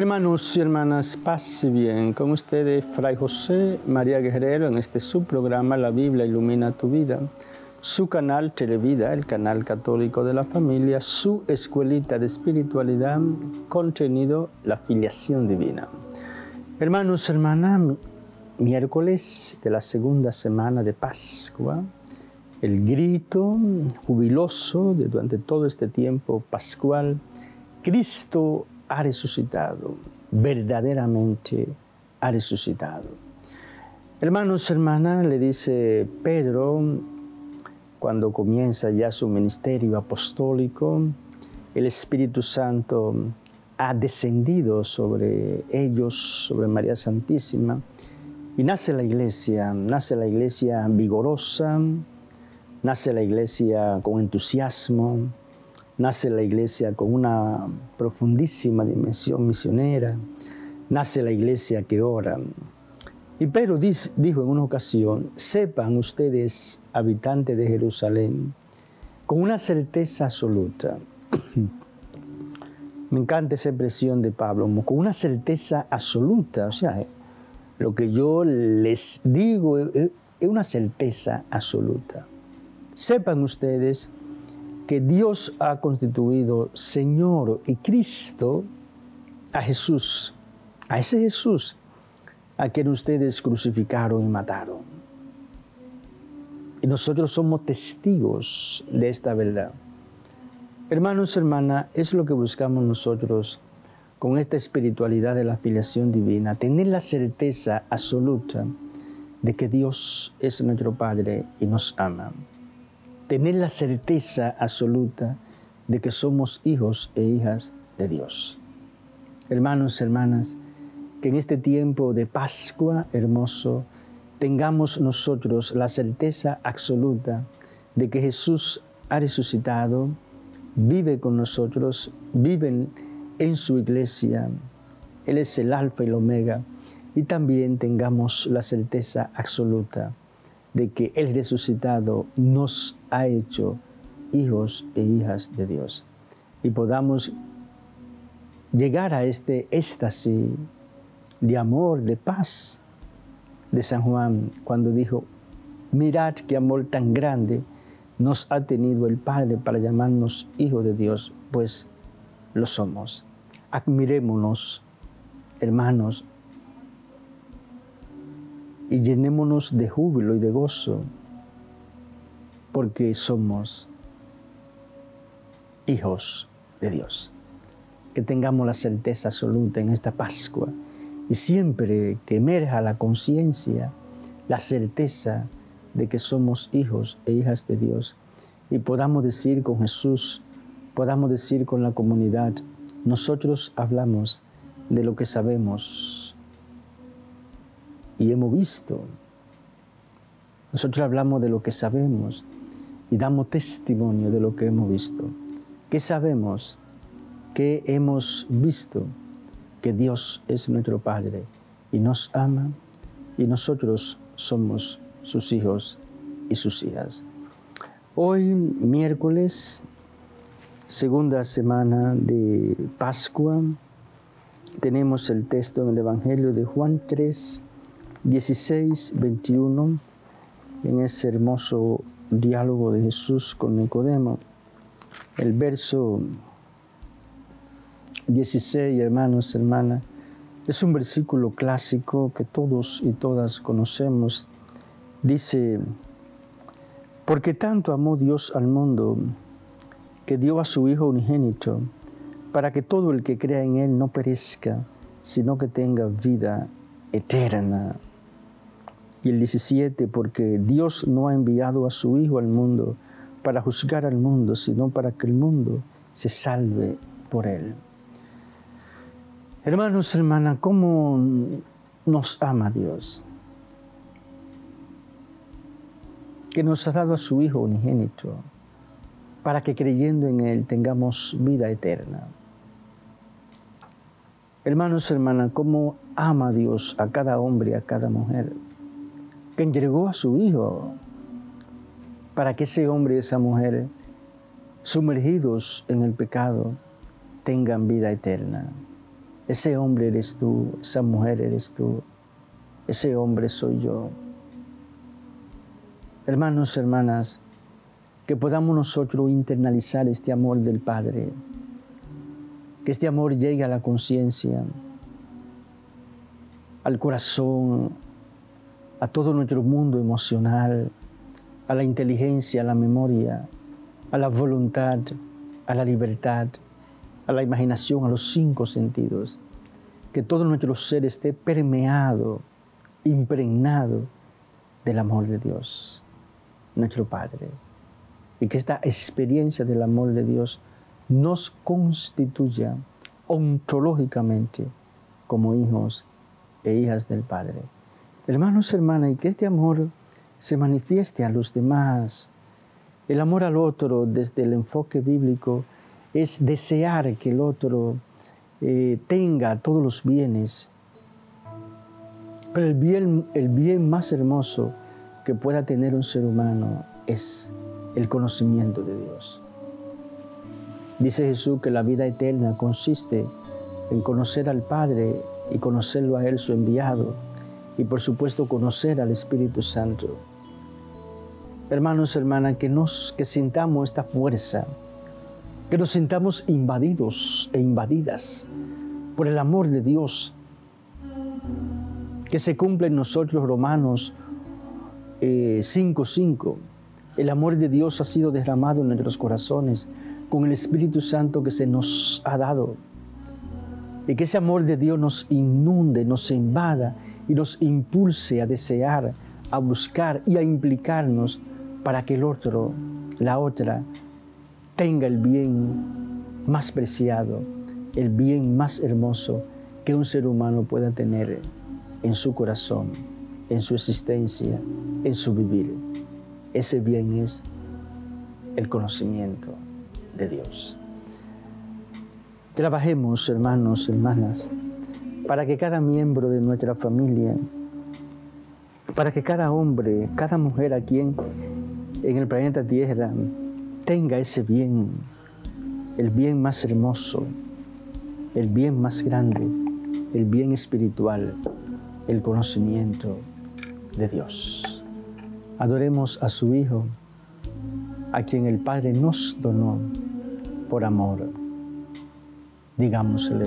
Hermanos y hermanas, paz y bien. Con ustedes, Fray José María Guerrero, en este subprograma La Biblia Ilumina tu Vida. Su canal Televida, el canal católico de la familia, su escuelita de espiritualidad, contenido La Filiación Divina. Hermanos y hermanas, miércoles de la segunda semana de Pascua, el grito jubiloso de durante todo este tiempo pascual, Cristo ha resucitado, verdaderamente ha resucitado. Hermanos, hermanas, le dice Pedro, cuando comienza ya su ministerio apostólico, el Espíritu Santo ha descendido sobre ellos, sobre María Santísima, y nace la iglesia, nace la iglesia vigorosa, nace la iglesia con entusiasmo, nace la iglesia con una profundísima dimensión misionera, nace la iglesia que ora. Y Pedro dijo en una ocasión, sepan ustedes, habitantes de Jerusalén, con una certeza absoluta, me encanta esa expresión de Pablo, con una certeza absoluta, o sea, lo que yo les digo es una certeza absoluta. Sepan ustedes que Dios ha constituido Señor y Cristo a Jesús, a ese Jesús a quien ustedes crucificaron y mataron. Y nosotros somos testigos de esta verdad. Hermanos, hermanas, es lo que buscamos nosotros con esta espiritualidad de la filiación divina, tener la certeza absoluta de que Dios es nuestro Padre y nos ama tener la certeza absoluta de que somos hijos e hijas de Dios. Hermanos, hermanas, que en este tiempo de Pascua hermoso tengamos nosotros la certeza absoluta de que Jesús ha resucitado, vive con nosotros, vive en su iglesia. Él es el alfa y el omega. Y también tengamos la certeza absoluta de que el resucitado nos ha hecho hijos e hijas de Dios y podamos llegar a este éxtasis de amor, de paz de San Juan cuando dijo, mirad qué amor tan grande nos ha tenido el Padre para llamarnos hijos de Dios, pues lo somos. Admirémonos, hermanos, y llenémonos de júbilo y de gozo, porque somos hijos de Dios. Que tengamos la certeza absoluta en esta Pascua y siempre que emerja la conciencia, la certeza de que somos hijos e hijas de Dios y podamos decir con Jesús, podamos decir con la comunidad, nosotros hablamos de lo que sabemos y hemos visto. Nosotros hablamos de lo que sabemos y damos testimonio de lo que hemos visto. ¿Qué sabemos? ¿Qué hemos visto? Que Dios es nuestro Padre y nos ama y nosotros somos sus hijos y sus hijas. Hoy, miércoles, segunda semana de Pascua, tenemos el texto en el Evangelio de Juan 3, 16, 21, en ese hermoso diálogo de Jesús con Nicodemo. El verso 16, hermanos, hermanas, es un versículo clásico que todos y todas conocemos. Dice, porque tanto amó Dios al mundo que dio a su Hijo unigénito, para que todo el que crea en Él no perezca, sino que tenga vida eterna. Y el 17, porque Dios no ha enviado a su Hijo al mundo para juzgar al mundo, sino para que el mundo se salve por él. Hermanos, hermanas, ¿cómo nos ama Dios? Que nos ha dado a su Hijo unigénito para que creyendo en Él tengamos vida eterna. Hermanos, hermanas, ¿cómo ama Dios a cada hombre y a cada mujer? Que entregó a su Hijo para que ese hombre y esa mujer, sumergidos en el pecado, tengan vida eterna. Ese hombre eres tú, esa mujer eres tú, ese hombre soy yo. Hermanos, hermanas, que podamos nosotros internalizar este amor del Padre, que este amor llegue a la conciencia, al corazón, a todo nuestro mundo emocional, a la inteligencia, a la memoria, a la voluntad, a la libertad, a la imaginación, a los cinco sentidos. Que todo nuestro ser esté permeado, impregnado del amor de Dios, nuestro Padre. Y que esta experiencia del amor de Dios nos constituya ontológicamente como hijos e hijas del Padre. Hermanos, hermanas, y que este amor se manifieste a los demás. El amor al otro desde el enfoque bíblico es desear que el otro eh, tenga todos los bienes. Pero el bien, el bien más hermoso que pueda tener un ser humano es el conocimiento de Dios. Dice Jesús que la vida eterna consiste en conocer al Padre y conocerlo a Él, su enviado, y por supuesto conocer al Espíritu Santo. Hermanos, hermanas, que, nos, que sintamos esta fuerza, que nos sintamos invadidos e invadidas por el amor de Dios, que se cumple en nosotros Romanos 5.5. Eh, el amor de Dios ha sido derramado en nuestros corazones con el Espíritu Santo que se nos ha dado y que ese amor de Dios nos inunde, nos invada y nos impulse a desear, a buscar y a implicarnos para que el otro, la otra, tenga el bien más preciado, el bien más hermoso que un ser humano pueda tener en su corazón, en su existencia, en su vivir. Ese bien es el conocimiento de Dios. Trabajemos, hermanos, hermanas, para que cada miembro de nuestra familia, para que cada hombre, cada mujer aquí en, en el planeta Tierra tenga ese bien, el bien más hermoso, el bien más grande, el bien espiritual, el conocimiento de Dios. Adoremos a su Hijo, a quien el Padre nos donó por amor digámosle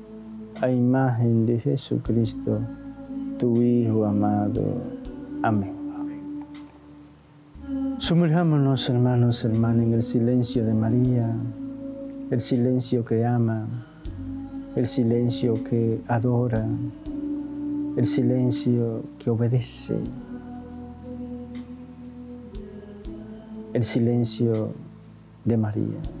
a imagen de Jesucristo, tu Hijo amado. Amén. Sumergámonos, hermanos, hermanas, en el silencio de María, el silencio que ama, el silencio que adora, el silencio que obedece, el silencio de María.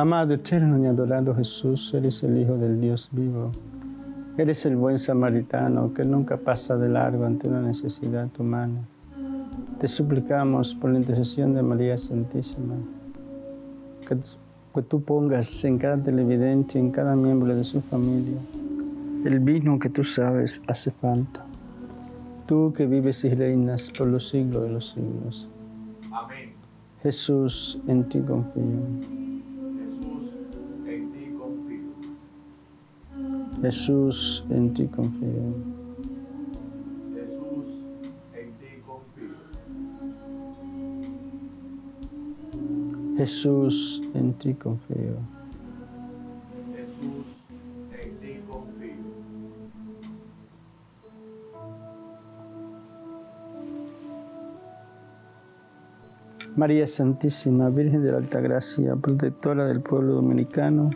Amado, eterno y adorado Jesús, eres el Hijo del Dios vivo. Eres el buen samaritano que nunca pasa de largo ante una necesidad humana. Te suplicamos por la intercesión de María Santísima que, que tú pongas en cada televidente, en cada miembro de su familia, el vino que tú sabes hace falta. Tú que vives y reinas por los siglos de los siglos. Amén. Jesús, en ti confío. Jesús, en ti confío. Jesús, en ti confío. Jesús, en ti confío. Jesús, en ti confío. María Santísima, Virgen de la Alta Gracia, protectora del pueblo dominicano,